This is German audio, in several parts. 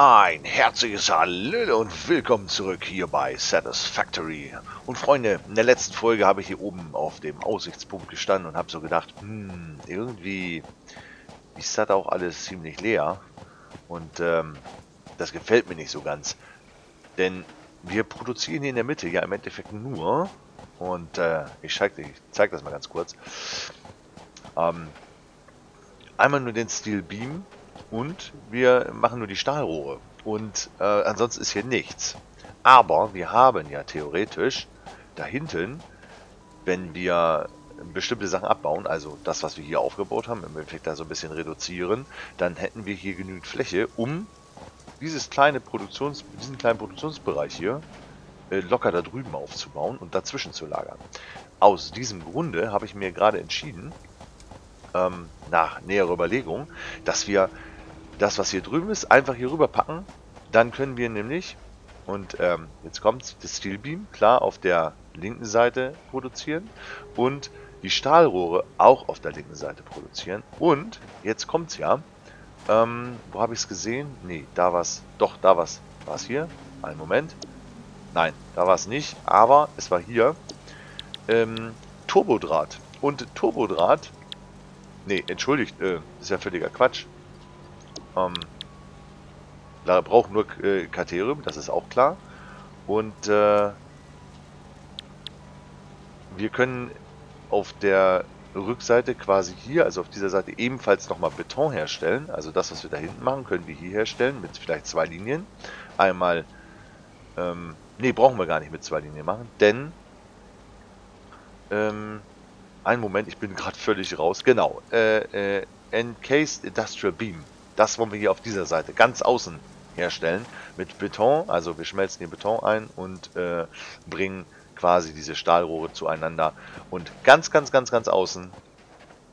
Ein herzliches Hallöle und willkommen zurück hier bei Satisfactory. Und Freunde, in der letzten Folge habe ich hier oben auf dem Aussichtspunkt gestanden und habe so gedacht, hm, irgendwie ist das auch alles ziemlich leer. Und ähm, das gefällt mir nicht so ganz. Denn wir produzieren hier in der Mitte ja im Endeffekt nur, und äh, ich zeige zeig das mal ganz kurz, ähm, einmal nur den Steel Beam und wir machen nur die Stahlrohre. Und äh, ansonsten ist hier nichts. Aber wir haben ja theoretisch da hinten, wenn wir bestimmte Sachen abbauen, also das, was wir hier aufgebaut haben, im Endeffekt da so ein bisschen reduzieren, dann hätten wir hier genügend Fläche, um dieses kleine Produktions, diesen kleinen Produktionsbereich hier äh, locker da drüben aufzubauen und dazwischen zu lagern. Aus diesem Grunde habe ich mir gerade entschieden, ähm, nach näherer Überlegung, dass wir das, was hier drüben ist, einfach hier rüber packen. Dann können wir nämlich, und ähm, jetzt kommt das Steel Beam, klar, auf der linken Seite produzieren und die Stahlrohre auch auf der linken Seite produzieren. Und jetzt kommt es ja, ähm, wo habe ich es gesehen? Nee, da war es, doch, da war es. War es hier? Einen Moment. Nein, da war es nicht, aber es war hier. Ähm, Turbodraht. Und Turbodraht, nee, entschuldigt, äh, ist ja völliger Quatsch. Ähm, da braucht nur äh, Katerium, das ist auch klar. Und äh, wir können auf der Rückseite quasi hier, also auf dieser Seite ebenfalls nochmal Beton herstellen. Also das, was wir da hinten machen, können wir hier herstellen mit vielleicht zwei Linien. Einmal, ähm, nee, brauchen wir gar nicht mit zwei Linien machen, denn, ähm, einen Moment, ich bin gerade völlig raus. Genau, äh, äh, Encased Industrial Beam. Das wollen wir hier auf dieser Seite ganz außen herstellen mit Beton. Also wir schmelzen hier Beton ein und äh, bringen quasi diese Stahlrohre zueinander. Und ganz, ganz, ganz, ganz außen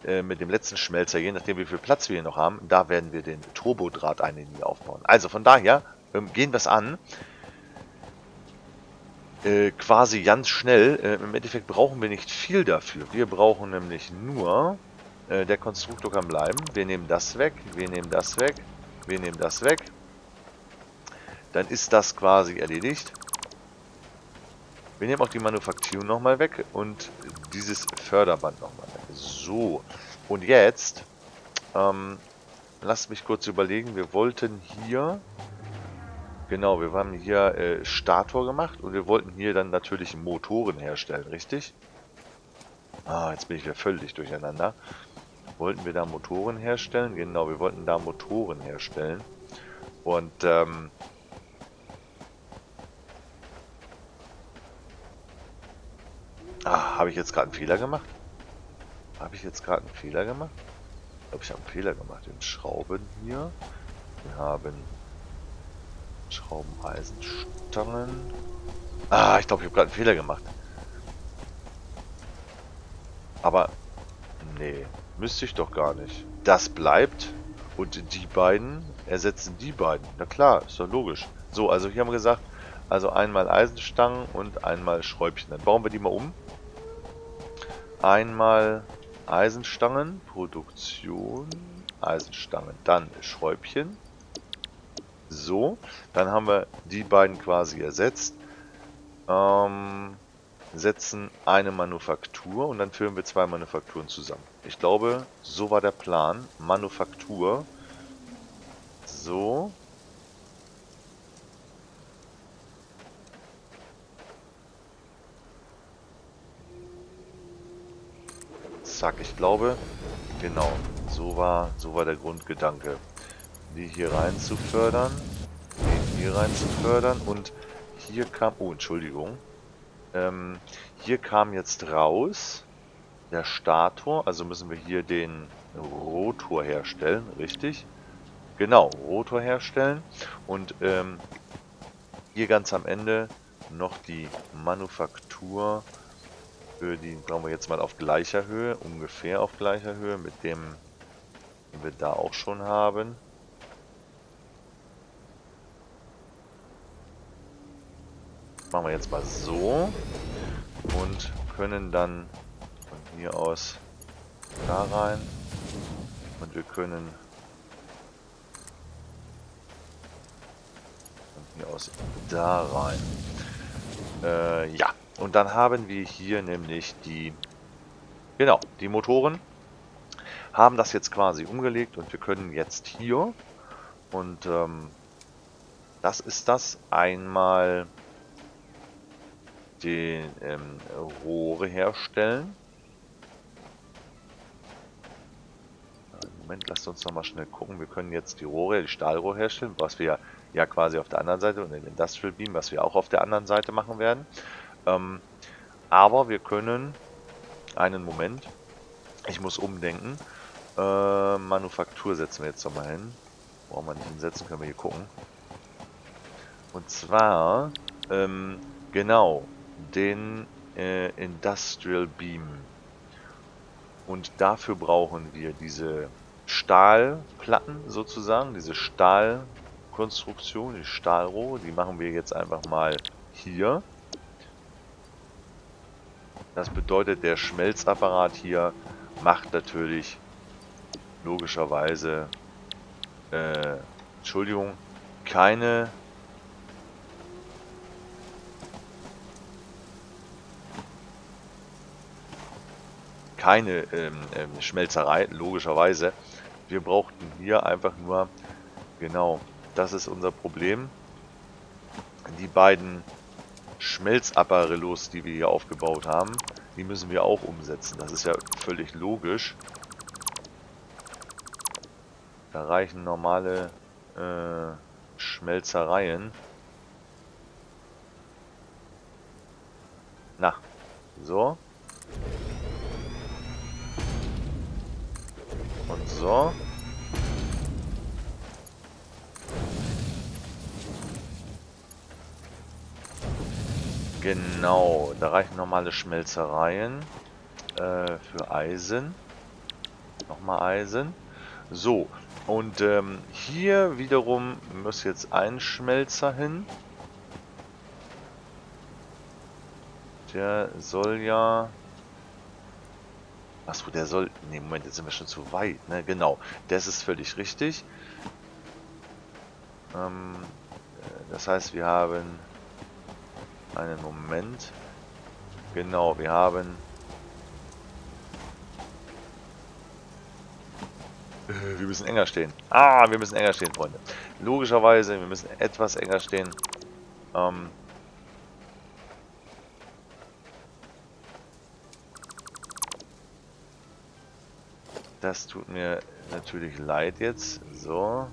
äh, mit dem letzten Schmelzer, je nachdem wie viel Platz wir hier noch haben, da werden wir den Turbodraht eine Linie aufbauen. Also von daher ähm, gehen wir es an. Äh, quasi ganz schnell. Äh, Im Endeffekt brauchen wir nicht viel dafür. Wir brauchen nämlich nur äh, der Konstruktor kann bleiben. Wir nehmen das weg, wir nehmen das weg, wir nehmen das weg. Dann ist das quasi erledigt. Wir nehmen auch die Manufaktur nochmal weg und dieses Förderband nochmal weg. So, und jetzt, ähm, lasst mich kurz überlegen, wir wollten hier, genau, wir haben hier äh, Stator gemacht und wir wollten hier dann natürlich Motoren herstellen, richtig? Ah, jetzt bin ich wieder völlig durcheinander. Wollten wir da Motoren herstellen? Genau, wir wollten da Motoren herstellen. Und ähm, Ah, habe ich jetzt gerade einen Fehler gemacht? Habe ich jetzt gerade einen Fehler gemacht? Ich glaube, ich habe einen Fehler gemacht. In Schrauben hier. Wir haben Schraubeneisenstangen. Ah, ich glaube, ich habe gerade einen Fehler gemacht. Aber, nee. Müsste ich doch gar nicht. Das bleibt und die beiden ersetzen die beiden. Na klar, ist doch logisch. So, also hier haben wir gesagt, also einmal Eisenstangen und einmal Schräubchen. Dann bauen wir die mal um. Einmal Eisenstangen, Produktion, Eisenstangen, dann Schräubchen. So, dann haben wir die beiden quasi ersetzt. Ähm, setzen eine Manufaktur und dann führen wir zwei Manufakturen zusammen. Ich glaube, so war der Plan. Manufaktur. So. Zack, ich glaube, genau, so war, so war der Grundgedanke. Die hier rein zu fördern, den hier rein zu fördern und hier kam, oh, Entschuldigung, ähm, hier kam jetzt raus der Stator, also müssen wir hier den Rotor herstellen, richtig? Genau, Rotor herstellen und ähm, hier ganz am Ende noch die Manufaktur für die, glauben wir jetzt mal auf gleicher Höhe, ungefähr auf gleicher Höhe mit dem, den wir da auch schon haben. Machen wir jetzt mal so und können dann von hier aus da rein und wir können hier aus da rein. Äh, ja. Und dann haben wir hier nämlich die, genau, die Motoren. Haben das jetzt quasi umgelegt und wir können jetzt hier und ähm, das ist das einmal den ähm, Rohre herstellen. Moment, lasst uns noch mal schnell gucken. Wir können jetzt die Rohre, die Stahlrohre herstellen, was wir ja quasi auf der anderen Seite und den Industrial Beam, was wir auch auf der anderen Seite machen werden. Ähm, aber wir können einen Moment, ich muss umdenken. Äh, Manufaktur setzen wir jetzt noch mal hin. Brauchen wir nicht hinsetzen, können wir hier gucken. Und zwar, ähm, genau, den äh, Industrial Beam. Und dafür brauchen wir diese Stahlplatten sozusagen, diese Stahlkonstruktion, die Stahlrohre, die machen wir jetzt einfach mal hier. Das bedeutet, der Schmelzapparat hier macht natürlich logischerweise, äh, Entschuldigung, keine keine ähm, ähm, Schmelzerei, logischerweise. Wir brauchten hier einfach nur, genau, das ist unser Problem. Die beiden Schmelzapparellos, die wir hier aufgebaut haben, die müssen wir auch umsetzen. Das ist ja völlig logisch. Da reichen normale äh, Schmelzereien. Na, so. Und so. Genau, da reichen normale Schmelzereien äh, für Eisen. Nochmal Eisen. So, und ähm, hier wiederum muss jetzt ein Schmelzer hin. Der soll ja Achso, der soll... Ne, Moment, jetzt sind wir schon zu weit, ne? Genau, das ist völlig richtig. Ähm, äh, das heißt, wir haben... Einen Moment. Genau, wir haben... Äh, wir müssen enger stehen. Ah, wir müssen enger stehen, Freunde. Logischerweise, wir müssen etwas enger stehen. Ähm, Das tut mir natürlich leid jetzt. So.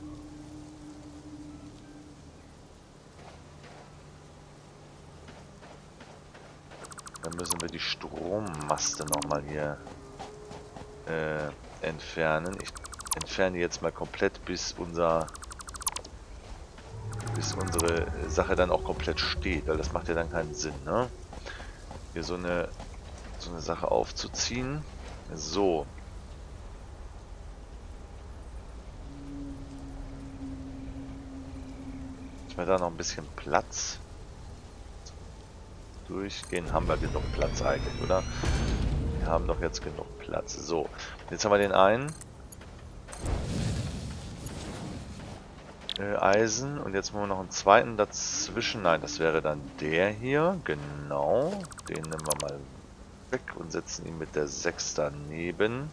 Dann müssen wir die Strommaste nochmal hier äh, entfernen. Ich entferne jetzt mal komplett, bis unser bis unsere Sache dann auch komplett steht, weil das macht ja dann keinen Sinn, ne? Hier so eine so eine Sache aufzuziehen. So, Ist mir da noch ein bisschen Platz? Durchgehen haben wir genug Platz eigentlich, oder? Wir haben doch jetzt genug Platz. So, jetzt haben wir den einen. Äh, Eisen. Und jetzt machen wir noch einen zweiten dazwischen. Nein, das wäre dann der hier. Genau. Den nehmen wir mal weg und setzen ihn mit der 6 daneben.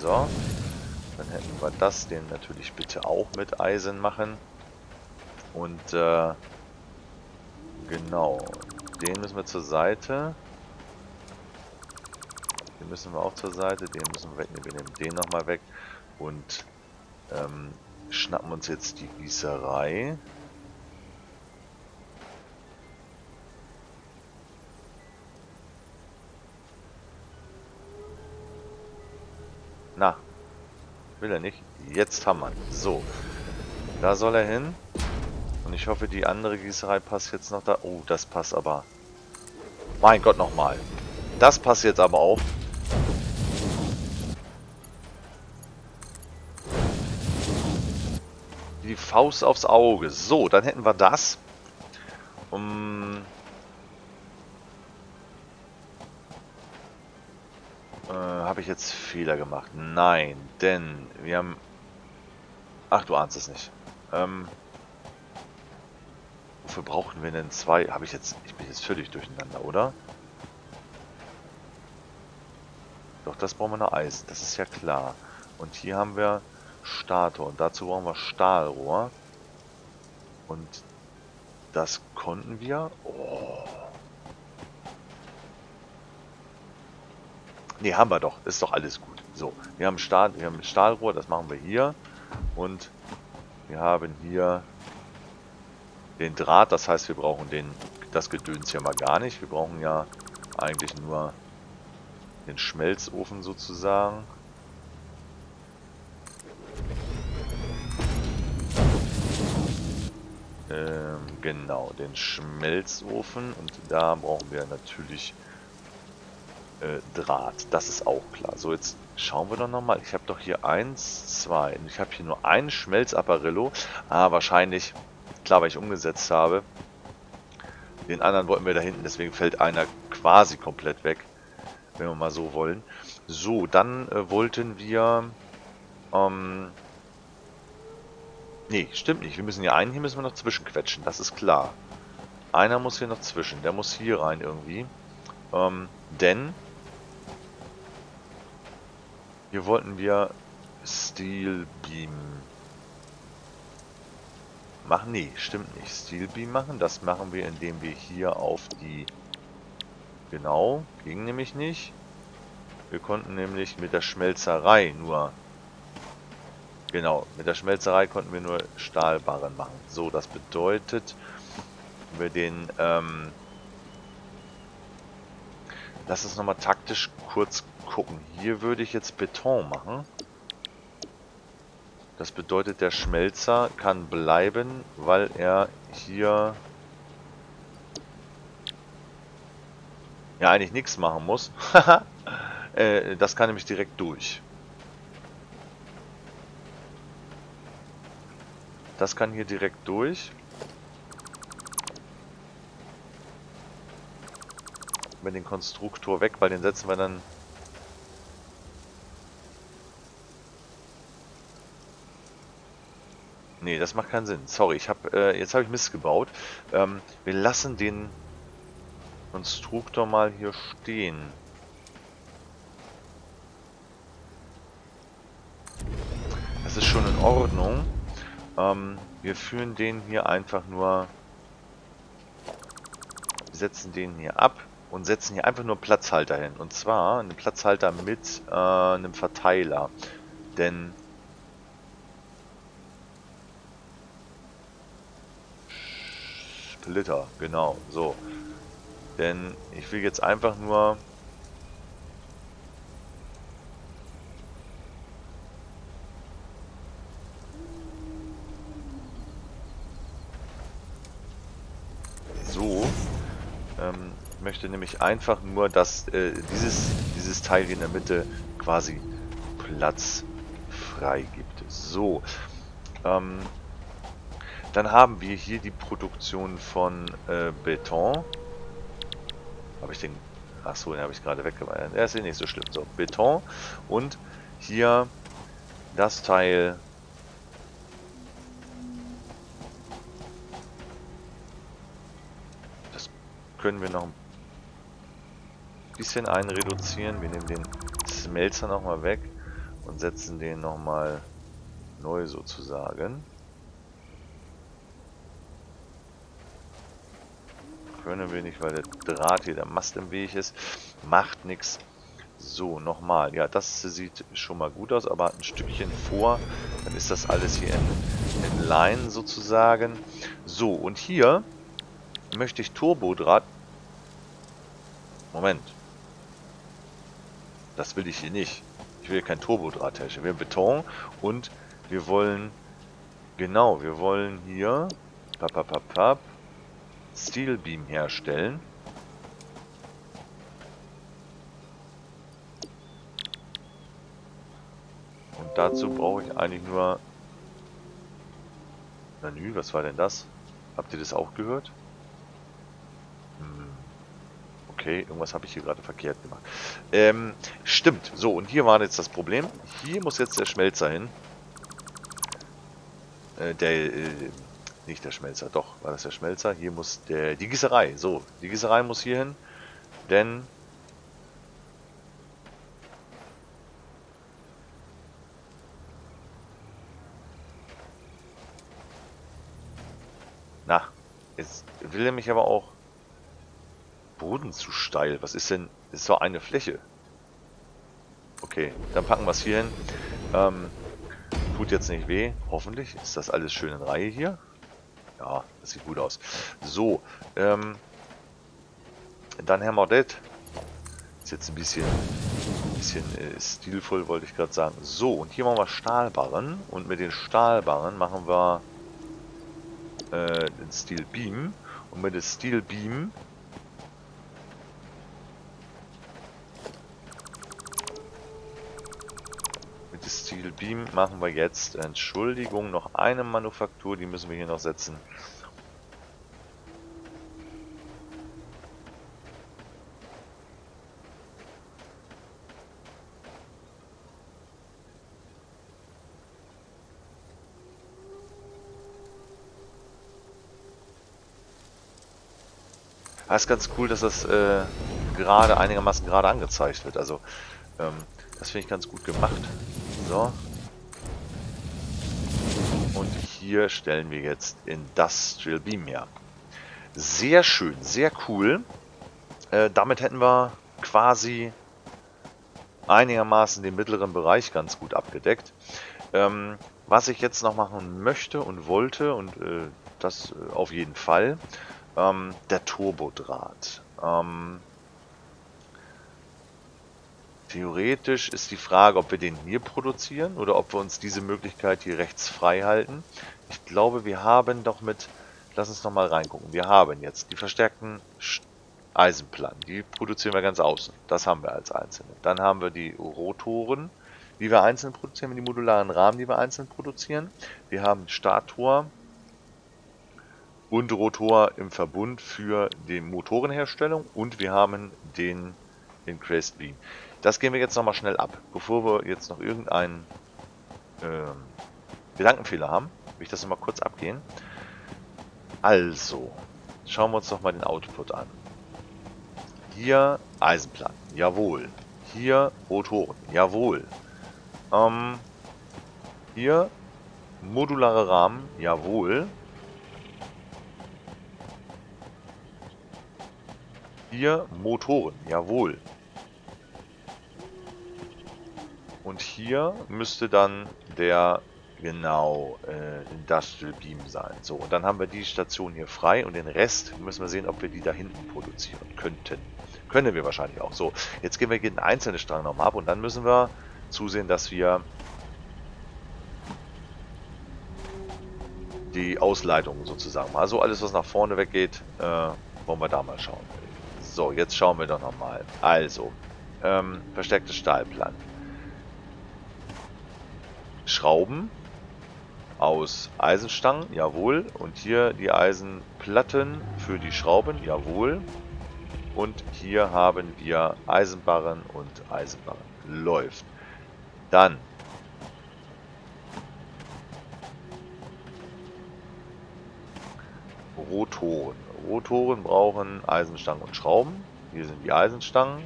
So. Dann hätten wir das, den natürlich bitte auch mit Eisen machen. Und äh, genau, den müssen wir zur Seite. Den müssen wir auch zur Seite, den müssen wir wegnehmen. Wir nehmen den nochmal weg und ähm, schnappen uns jetzt die Gießerei. Will er nicht? Jetzt haben wir ihn. So. Da soll er hin. Und ich hoffe, die andere Gießerei passt jetzt noch da. Oh, das passt aber. Mein Gott, nochmal. Das passt jetzt aber auch. Die Faust aufs Auge. So, dann hätten wir das. Um, Äh, habe ich jetzt Fehler gemacht? Nein, denn wir haben Ach, du ahnst es nicht. Ähm, wofür brauchen wir denn zwei? Habe ich jetzt... Ich bin jetzt völlig durcheinander, oder? Doch, das brauchen wir noch Eisen. Das ist ja klar. Und hier haben wir Stator. Und dazu brauchen wir Stahlrohr. Und das konnten wir... Oh. Ne, haben wir doch. Ist doch alles gut. So, wir haben, Stahl, wir haben Stahlrohr, das machen wir hier. Und wir haben hier den Draht, das heißt, wir brauchen den, das Gedöns hier mal gar nicht. Wir brauchen ja eigentlich nur den Schmelzofen sozusagen. Ähm, genau, den Schmelzofen. Und da brauchen wir natürlich äh, Draht. Das ist auch klar. So, jetzt schauen wir doch nochmal. Ich habe doch hier eins, zwei. Ich habe hier nur einen Schmelzapparillo. Ah, wahrscheinlich, klar, weil ich umgesetzt habe. Den anderen wollten wir da hinten, deswegen fällt einer quasi komplett weg. Wenn wir mal so wollen. So, dann äh, wollten wir... Ähm, nee, stimmt nicht. Wir müssen hier einen, hier müssen wir noch zwischenquetschen. Das ist klar. Einer muss hier noch zwischen. Der muss hier rein irgendwie. Ähm, denn hier wollten wir Steel Beam machen. Nee, stimmt nicht. Steel Beam machen. Das machen wir, indem wir hier auf die... Genau, ging nämlich nicht. Wir konnten nämlich mit der Schmelzerei nur... Genau, mit der Schmelzerei konnten wir nur Stahlbarren machen. So, das bedeutet, wenn wir den... Ähm, Lass uns nochmal taktisch kurz gucken. Hier würde ich jetzt Beton machen. Das bedeutet, der Schmelzer kann bleiben, weil er hier ja eigentlich nichts machen muss. äh, das kann nämlich direkt durch. Das kann hier direkt durch. Wir den Konstruktor weg, weil den setzen wir dann... Nee, das macht keinen Sinn. Sorry, ich habe äh, jetzt habe ich Mist gebaut. Ähm, wir lassen den Konstruktor mal hier stehen. Das ist schon in Ordnung. Ähm, wir führen den hier einfach nur... Wir setzen den hier ab und setzen hier einfach nur Platzhalter hin. Und zwar einen Platzhalter mit äh, einem Verteiler. Denn Splitter, genau, so. Denn ich will jetzt einfach nur so ähm, möchte nämlich einfach nur, dass äh, dieses, dieses Teil hier in der Mitte quasi Platz frei gibt. So. Ähm, dann haben wir hier die Produktion von äh, Beton. Habe ich den... Achso, den habe ich gerade weggemacht. Der ist ja nicht so schlimm. So, Beton. Und hier das Teil Das können wir noch ein bisschen ein reduzieren. Wir nehmen den Smelzer nochmal weg und setzen den nochmal neu sozusagen. Können wir nicht, weil der Draht hier, der Mast im Weg ist. Macht nichts. So, nochmal. Ja, das sieht schon mal gut aus, aber ein Stückchen vor, dann ist das alles hier in, in Line sozusagen. So, und hier möchte ich Turbodraht... Moment. Das will ich hier nicht. Ich will kein Turbodraht herstellen. Wir haben Beton und wir wollen... Genau, wir wollen hier... Papapapap, Steel Beam herstellen. Und dazu brauche ich eigentlich nur... Na nü, was war denn das? Habt ihr das auch gehört? Okay, irgendwas habe ich hier gerade verkehrt gemacht. Ähm, stimmt. So, und hier war jetzt das Problem. Hier muss jetzt der Schmelzer hin. Äh, der, äh, nicht der Schmelzer, doch, war das der Schmelzer? Hier muss der, die Gießerei, so, die Gießerei muss hier hin, denn Na, jetzt will er mich aber auch Boden zu steil. Was ist denn? Das ist doch eine Fläche. Okay, dann packen wir es hier hin. Ähm, tut jetzt nicht weh, hoffentlich. Ist das alles schön in Reihe hier? Ja, das sieht gut aus. So, ähm, dann Hermodet. Ist jetzt ein bisschen, ein bisschen äh, stilvoll, wollte ich gerade sagen. So, und hier machen wir Stahlbarren. Und mit den Stahlbarren machen wir äh, den Steel Beam. Und mit dem Steel Beam Steel Beam machen wir jetzt. Entschuldigung, noch eine Manufaktur, die müssen wir hier noch setzen. Das ist ganz cool, dass das äh, gerade einigermaßen gerade angezeigt wird. Also ähm, das finde ich ganz gut gemacht. So. Und hier stellen wir jetzt Industrial Beam her. Sehr schön, sehr cool. Äh, damit hätten wir quasi einigermaßen den mittleren Bereich ganz gut abgedeckt. Ähm, was ich jetzt noch machen möchte und wollte, und äh, das äh, auf jeden Fall, ähm, der Turbodraht. Ähm, Theoretisch ist die Frage, ob wir den hier produzieren oder ob wir uns diese Möglichkeit hier rechts frei halten. Ich glaube, wir haben doch mit... Lass uns nochmal reingucken. Wir haben jetzt die verstärkten Eisenplatten. Die produzieren wir ganz außen. Das haben wir als einzelne. Dann haben wir die Rotoren, die wir einzeln produzieren, die modularen Rahmen, die wir einzeln produzieren. Wir haben Stator und Rotor im Verbund für die Motorenherstellung und wir haben den, den Crest Beam. Das gehen wir jetzt nochmal schnell ab. Bevor wir jetzt noch irgendeinen ähm, Gedankenfehler haben, will ich das nochmal kurz abgehen. Also, schauen wir uns doch mal den Output an. Hier Eisenplatten, jawohl. Hier Rotoren, jawohl. Ähm, hier modulare Rahmen, jawohl. Hier Motoren, jawohl. Und hier müsste dann der, genau, äh, Industrial Beam sein. So, und dann haben wir die Station hier frei und den Rest müssen wir sehen, ob wir die da hinten produzieren könnten. Können wir wahrscheinlich auch. So, jetzt gehen wir jeden einzelnen Strang nochmal ab und dann müssen wir zusehen, dass wir die Ausleitung sozusagen Also alles, was nach vorne weggeht, äh, wollen wir da mal schauen. So, jetzt schauen wir doch nochmal. Also, ähm, verstärkte Stahlplan. Schrauben aus Eisenstangen, jawohl. Und hier die Eisenplatten für die Schrauben, jawohl. Und hier haben wir Eisenbarren und Eisenbarren. Läuft. Dann Rotoren. Rotoren brauchen Eisenstangen und Schrauben. Hier sind die Eisenstangen.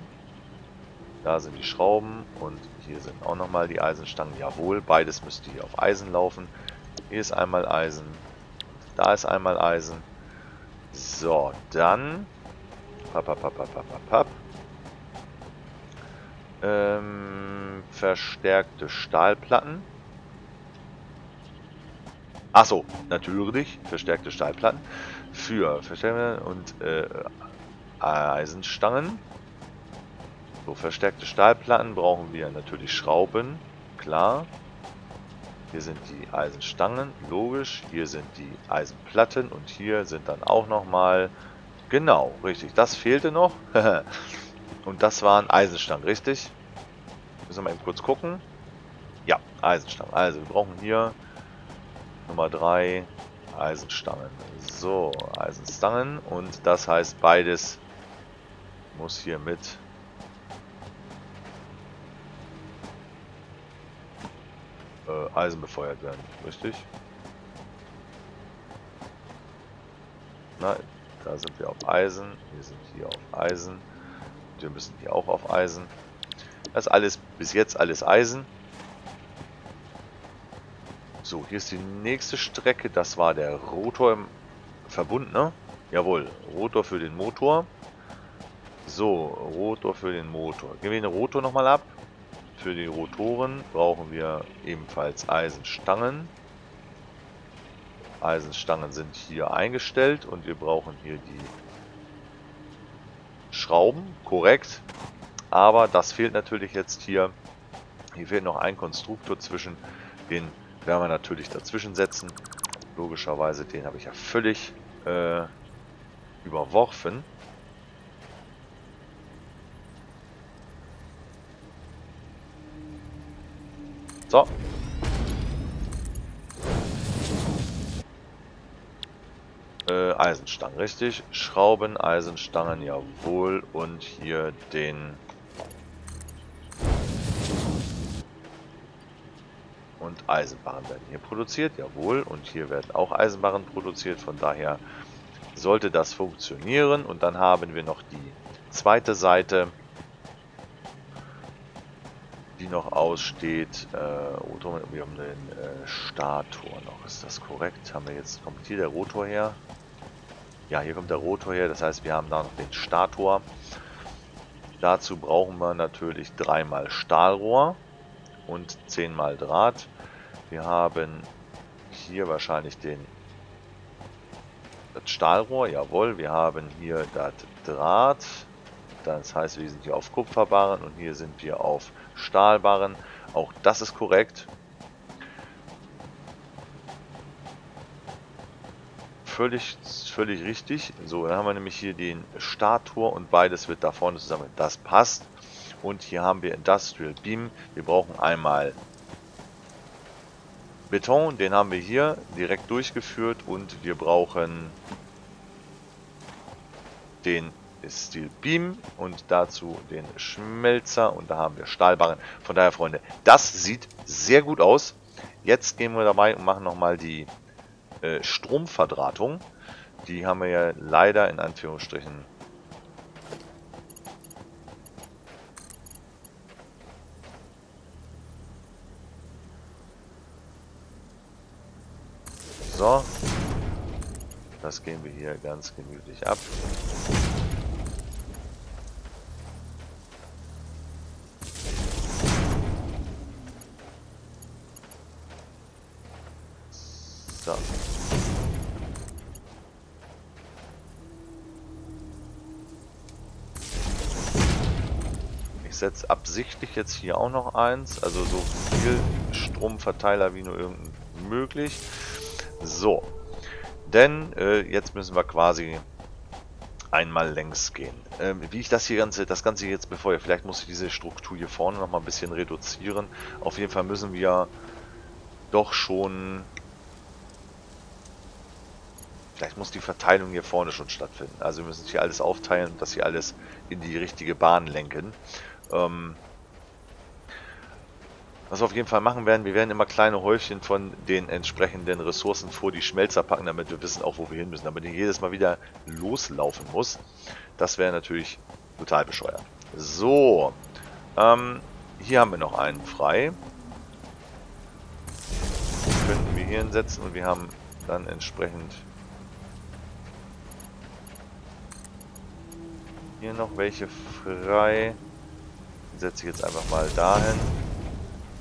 Da sind die Schrauben und hier sind auch nochmal die Eisenstangen. Jawohl, beides müsste hier auf Eisen laufen. Hier ist einmal Eisen. Da ist einmal Eisen. So, dann... Papp, papp, papp, papp, papp. Ähm, verstärkte Stahlplatten. Achso, natürlich, verstärkte Stahlplatten. Für verstärkte und äh, Eisenstangen. So, verstärkte Stahlplatten brauchen wir natürlich Schrauben, klar. Hier sind die Eisenstangen, logisch. Hier sind die Eisenplatten und hier sind dann auch nochmal... Genau, richtig. Das fehlte noch. und das waren Eisenstangen, richtig? Müssen wir mal eben kurz gucken. Ja, Eisenstangen. Also, wir brauchen hier Nummer 3 Eisenstangen. So, Eisenstangen. Und das heißt, beides muss hier mit äh, Eisen befeuert werden, richtig? Nein, da sind wir auf Eisen, wir sind hier auf Eisen, wir müssen hier auch auf Eisen. Das ist alles, bis jetzt alles Eisen. So, hier ist die nächste Strecke, das war der Rotor im Verbund, ne? Jawohl, Rotor für den Motor. So, Rotor für den Motor. Gehen wir den Rotor nochmal ab. Für die Rotoren brauchen wir ebenfalls Eisenstangen. Eisenstangen sind hier eingestellt und wir brauchen hier die Schrauben, korrekt. Aber das fehlt natürlich jetzt hier. Hier fehlt noch ein Konstruktor zwischen den werden wir natürlich dazwischen setzen. Logischerweise, den habe ich ja völlig äh, überworfen. So. Äh, Eisenstangen, richtig. Schrauben, Eisenstangen, jawohl. Und hier den... Und Eisenbarren werden hier produziert, jawohl. Und hier werden auch Eisenbarren produziert. Von daher sollte das funktionieren. Und dann haben wir noch die zweite Seite die noch aussteht. Äh, wir haben den äh, Stator noch. Ist das korrekt? Haben wir jetzt, kommt hier der Rotor her? Ja, hier kommt der Rotor her. Das heißt, wir haben da noch den Stator. Dazu brauchen wir natürlich dreimal Stahlrohr und zehnmal Draht. Wir haben hier wahrscheinlich den das Stahlrohr, jawohl. Wir haben hier das Draht. Das heißt, wir sind hier auf Kupferbarren und hier sind wir auf Stahlbarren. Auch das ist korrekt. Völlig, völlig richtig. So, dann haben wir nämlich hier den Stator und beides wird da vorne zusammen. Das passt. Und hier haben wir Industrial Beam. Wir brauchen einmal Beton, den haben wir hier direkt durchgeführt und wir brauchen den Steel Beam und dazu den Schmelzer und da haben wir Stahlbarren. Von daher, Freunde, das sieht sehr gut aus. Jetzt gehen wir dabei und machen nochmal die äh, Stromverdrahtung. Die haben wir ja leider in Anführungsstrichen So. Das gehen wir hier ganz gemütlich ab. Setze absichtlich jetzt hier auch noch eins. Also so viel Stromverteiler wie nur irgend möglich. So. Denn äh, jetzt müssen wir quasi einmal längs gehen. Ähm, wie ich das hier ganze, das Ganze jetzt befeuere, vielleicht muss ich diese Struktur hier vorne noch mal ein bisschen reduzieren. Auf jeden Fall müssen wir doch schon Vielleicht muss die Verteilung hier vorne schon stattfinden. Also wir müssen hier alles aufteilen und das hier alles in die richtige Bahn lenken. Ähm, was wir auf jeden Fall machen werden, wir werden immer kleine Häufchen von den entsprechenden Ressourcen vor die Schmelzer packen, damit wir wissen auch, wo wir hin müssen. Damit ich jedes Mal wieder loslaufen muss. Das wäre natürlich total bescheuert. So, ähm, hier haben wir noch einen frei. Könnten wir hier hinsetzen und wir haben dann entsprechend hier noch welche frei setze ich jetzt einfach mal dahin.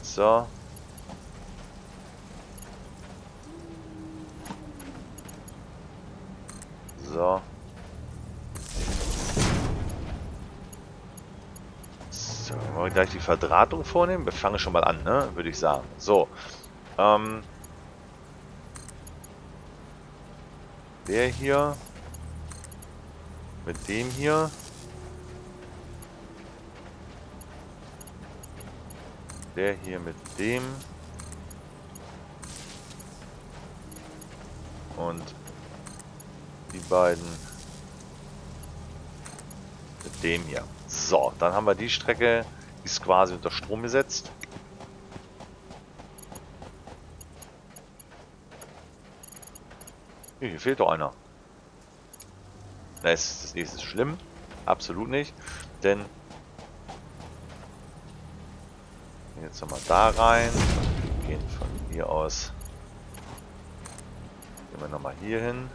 So. So. So, wollen wir gleich die Verdrahtung vornehmen? Wir fangen schon mal an, ne? Würde ich sagen. So. Ähm. Der hier. Mit dem hier. Der hier mit dem. Und die beiden mit dem hier. So, dann haben wir die Strecke, die ist quasi unter Strom gesetzt. Hier fehlt doch einer. Da ist das nächste schlimm. Absolut nicht. Denn jetzt nochmal da rein. Wir gehen von hier aus. Gehen wir nochmal hier hin.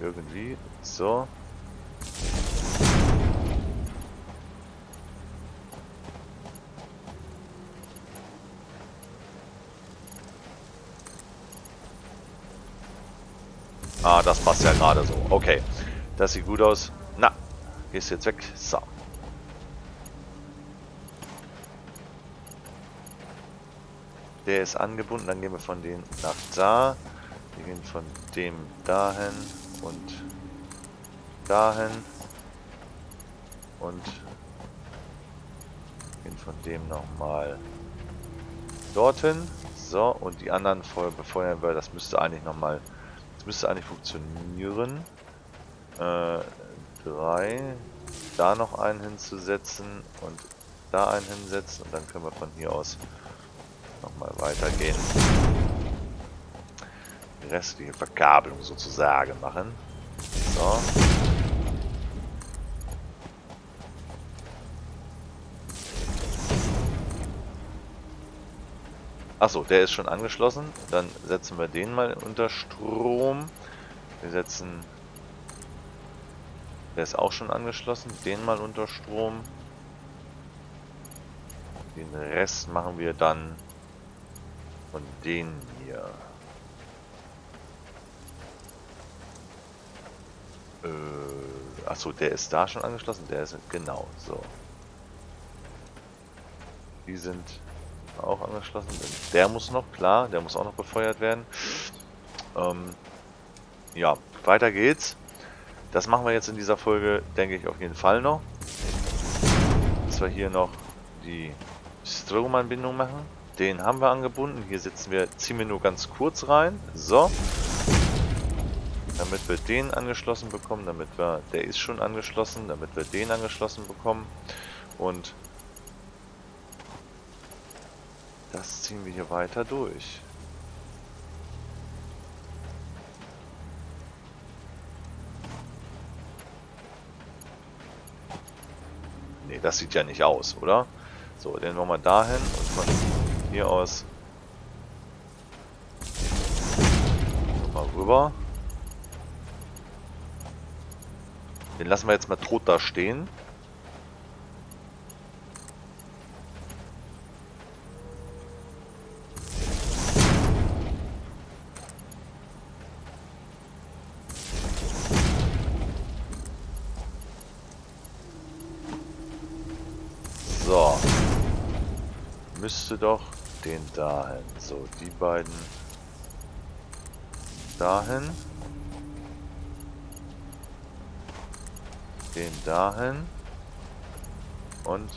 Irgendwie. So. Ah, das passt ja gerade so. Okay. Das sieht gut aus. Na, gehst jetzt weg. So. Der ist angebunden. Dann gehen wir von dem nach da. Wir gehen von dem dahin und dahin. Und gehen von dem nochmal dorthin. So, und die anderen befeuern wir. Das müsste eigentlich nochmal das müsste eigentlich funktionieren. Äh, drei. Da noch einen hinzusetzen und da einen hinsetzen und dann können wir von hier aus nochmal weitergehen. Die restliche Verkabelung sozusagen machen. So. Achso, der ist schon angeschlossen. Dann setzen wir den mal unter Strom. Wir setzen... Der ist auch schon angeschlossen. Den mal unter Strom. Den Rest machen wir dann von den hier. Äh, achso, der ist da schon angeschlossen. Der ist genau so. Die sind auch angeschlossen. Der muss noch, klar, der muss auch noch befeuert werden. Ähm, ja, weiter geht's. Das machen wir jetzt in dieser Folge, denke ich, auf jeden Fall noch. Dass wir hier noch die Stromanbindung machen. Den haben wir angebunden. Hier sitzen wir, ziehen wir nur ganz kurz rein. So. Damit wir den angeschlossen bekommen, damit wir, der ist schon angeschlossen, damit wir den angeschlossen bekommen. Und das ziehen wir hier weiter durch. Ne, das sieht ja nicht aus, oder? So, den machen wir dahin und von hier aus mal rüber. Den lassen wir jetzt mal tot da stehen. müsste doch den dahin. So, die beiden dahin. Den dahin. Und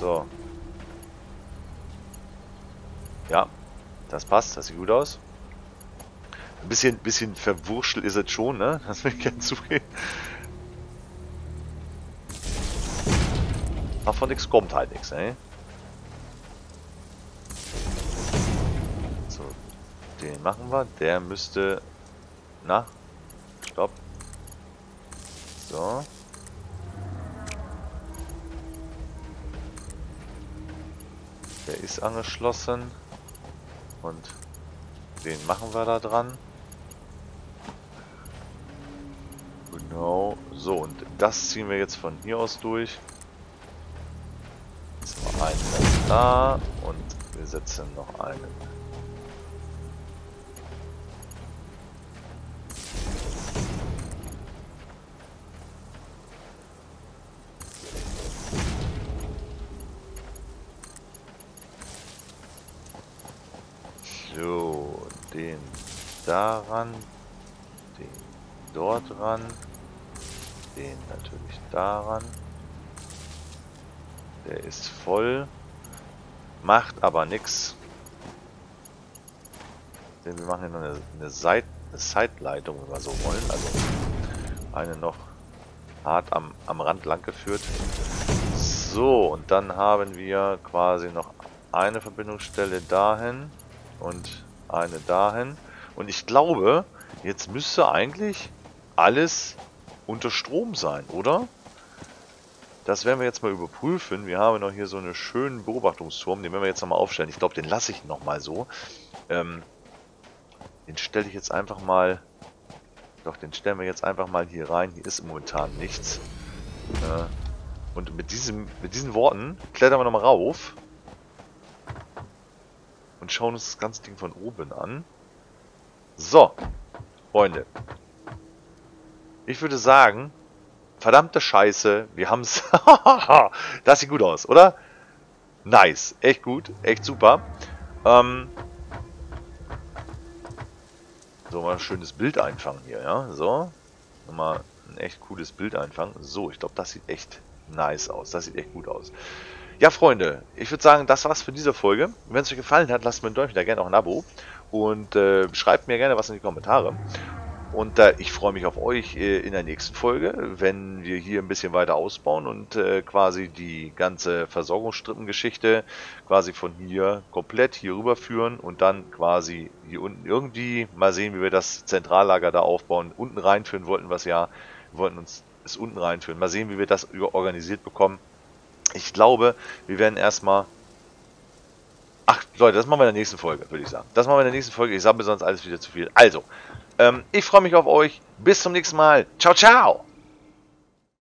so. Ja, das passt, das sieht gut aus. Ein bisschen, bisschen verwurschtelt ist es schon, ne? Das will ich gerne zugeben. Aber von nichts kommt halt nichts, ey. So, den machen wir. Der müsste... Na? Stopp. So. Der ist angeschlossen. Und den machen wir da dran. Genau. So, und das ziehen wir jetzt von hier aus durch da und wir setzen noch einen. So, den daran, den dort ran, den natürlich daran. Der ist voll. Macht aber nichts. Denn wir machen hier noch eine, eine, Seit Seitleitung, wenn wir so wollen. Also eine noch hart am, am Rand lang geführt. So, und dann haben wir quasi noch eine Verbindungsstelle dahin und eine dahin. Und ich glaube, Jetzt müsste eigentlich alles unter Strom sein, oder? Das werden wir jetzt mal überprüfen. Wir haben noch hier so einen schönen Beobachtungsturm. Den werden wir jetzt nochmal aufstellen. Ich glaube, den lasse ich nochmal so. Ähm, den stelle ich jetzt einfach mal... Doch, den stellen wir jetzt einfach mal hier rein. Hier ist momentan nichts. Äh, und mit, diesem, mit diesen Worten klettern wir nochmal rauf. Und schauen uns das ganze Ding von oben an. So, Freunde. Ich würde sagen, verdammte Scheiße, wir haben es. das sieht gut aus, oder? Nice, echt gut, echt super. Ähm, so, mal ein schönes Bild einfangen hier, ja. So, nochmal ein echt cooles Bild einfangen. So, ich glaube, das sieht echt nice aus. Das sieht echt gut aus. Ja, Freunde, ich würde sagen, das war's für diese Folge. Wenn es euch gefallen hat, lasst mir ein Däumchen da gerne auch ein Abo und äh, schreibt mir gerne was in die Kommentare. Und äh, ich freue mich auf euch äh, in der nächsten Folge, wenn wir hier ein bisschen weiter ausbauen und äh, quasi die ganze Versorgungsstrippengeschichte quasi von hier komplett hier rüberführen und dann quasi hier unten irgendwie mal sehen, wie wir das Zentrallager da aufbauen, unten reinführen wollten, was ja, wir wollten uns es unten reinführen. Mal sehen, wie wir das organisiert bekommen. Ich glaube, wir werden erstmal Ach, Leute, das machen wir in der nächsten Folge, würde ich sagen. Das machen wir in der nächsten Folge. Ich mir sonst alles wieder zu viel. Also, ähm, ich freue mich auf euch. Bis zum nächsten Mal. Ciao, ciao.